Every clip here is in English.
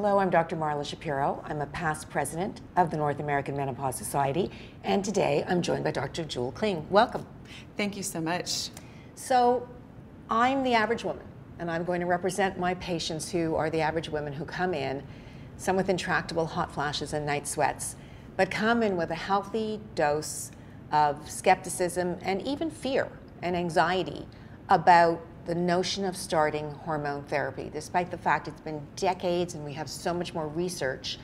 Hello, I'm Dr. Marla Shapiro. I'm a past president of the North American Menopause Society, and today I'm joined by Dr. Jewel Kling. Welcome. Thank you so much. So, I'm the average woman, and I'm going to represent my patients who are the average women who come in, some with intractable hot flashes and night sweats, but come in with a healthy dose of skepticism and even fear and anxiety about the notion of starting hormone therapy, despite the fact it's been decades and we have so much more research.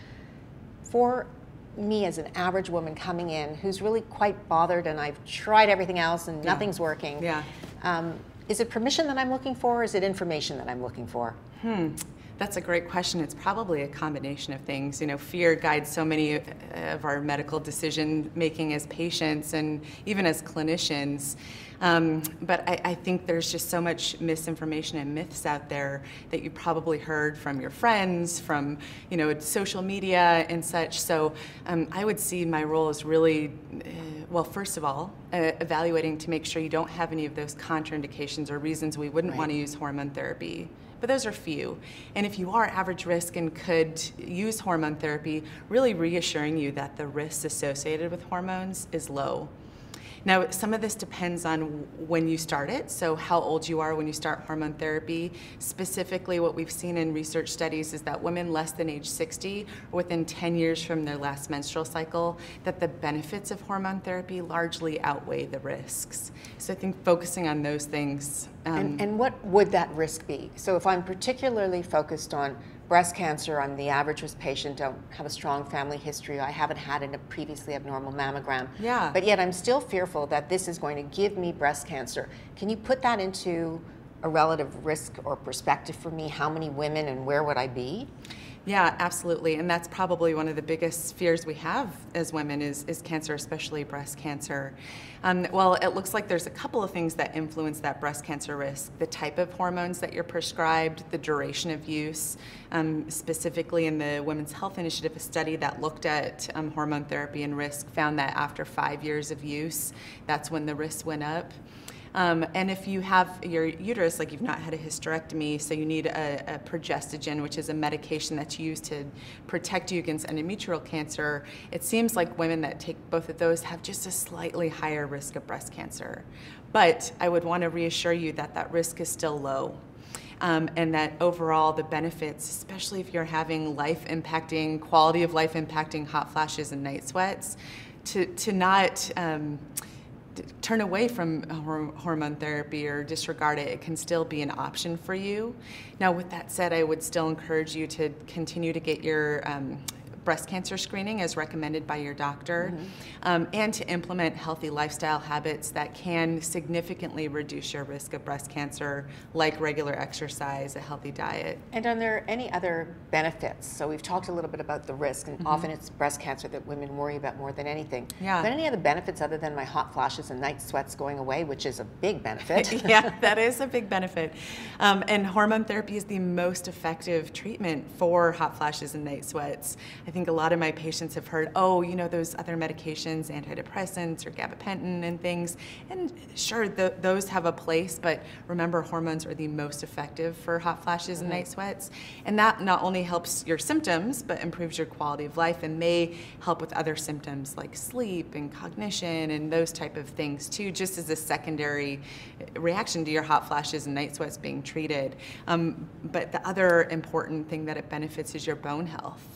For me as an average woman coming in who's really quite bothered and I've tried everything else and nothing's working. Yeah. Um, is it permission that I'm looking for or is it information that I'm looking for? Hmm. That's a great question. It's probably a combination of things. You know, fear guides so many of our medical decision making as patients and even as clinicians. Um, but I, I, think there's just so much misinformation and myths out there that you probably heard from your friends, from you know social media and such. So um, I would see my role as really, uh, well, first of all, uh, evaluating to make sure you don't have any of those contraindications or reasons we wouldn't right. want to use hormone therapy but those are few. And if you are average risk and could use hormone therapy, really reassuring you that the risks associated with hormones is low. Now, some of this depends on when you start it, so how old you are when you start hormone therapy. Specifically, what we've seen in research studies is that women less than age 60, or within 10 years from their last menstrual cycle, that the benefits of hormone therapy largely outweigh the risks. So I think focusing on those things. Um, and, and what would that risk be? So if I'm particularly focused on breast cancer, I'm the average risk patient, don't have a strong family history, I haven't had a previously abnormal mammogram. Yeah. But yet I'm still fearful that this is going to give me breast cancer. Can you put that into a relative risk or perspective for me? How many women and where would I be? Yeah, absolutely. And that's probably one of the biggest fears we have as women is, is cancer, especially breast cancer. Um, well, it looks like there's a couple of things that influence that breast cancer risk. The type of hormones that you're prescribed, the duration of use. Um, specifically in the Women's Health Initiative, a study that looked at um, hormone therapy and risk found that after five years of use, that's when the risk went up. Um, and if you have your uterus, like you've not had a hysterectomy, so you need a, a progestogen, which is a medication that's used to protect you against endometrial cancer, it seems like women that take both of those have just a slightly higher risk of breast cancer. But I would want to reassure you that that risk is still low. Um, and that overall the benefits, especially if you're having life impacting, quality of life impacting hot flashes and night sweats, to, to not um, turn away from hormone therapy or disregard it, it can still be an option for you. Now, with that said, I would still encourage you to continue to get your um, breast cancer screening as recommended by your doctor, mm-hmm. um, and to implement healthy lifestyle habits that can significantly reduce your risk of breast cancer, like regular exercise, a healthy diet. And are there any other benefits? So we've talked a little bit about the risk, and mm-hmm. often it's breast cancer that women worry about more than anything. Yeah. But any other benefits other than my hot flashes and night sweats going away, which is a big benefit? yeah, that is a big benefit. Um, and hormone therapy is the most effective treatment for hot flashes and night sweats. I think a lot of my patients have heard, oh, you know, those other medications, antidepressants or gabapentin and things. And sure, the, those have a place, but remember, hormones are the most effective for hot flashes mm-hmm. and night sweats. And that not only helps your symptoms, but improves your quality of life and may help with other symptoms like sleep and cognition and those type of things too, just as a secondary reaction to your hot flashes and night sweats being treated. Um, but the other important thing that it benefits is your bone health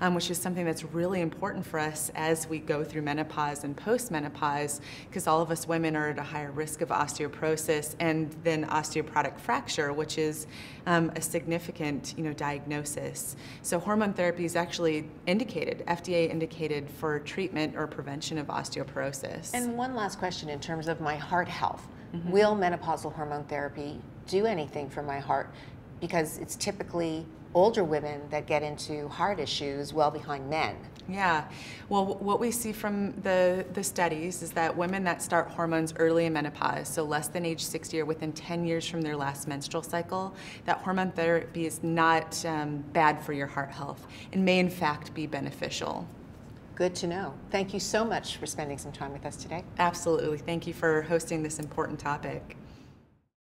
um, which is something that's really important for us as we go through menopause and postmenopause, because all of us women are at a higher risk of osteoporosis and then osteoporotic fracture, which is um, a significant you know, diagnosis. So hormone therapy is actually indicated, FDA indicated for treatment or prevention of osteoporosis. And one last question in terms of my heart health. Mm-hmm. Will menopausal hormone therapy do anything for my heart? Because it's typically older women that get into heart issues well behind men. Yeah. Well, what we see from the, the studies is that women that start hormones early in menopause, so less than age 60 or within 10 years from their last menstrual cycle, that hormone therapy is not um, bad for your heart health and may in fact be beneficial. Good to know. Thank you so much for spending some time with us today. Absolutely. Thank you for hosting this important topic.